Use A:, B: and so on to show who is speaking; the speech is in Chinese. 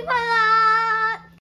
A: 生日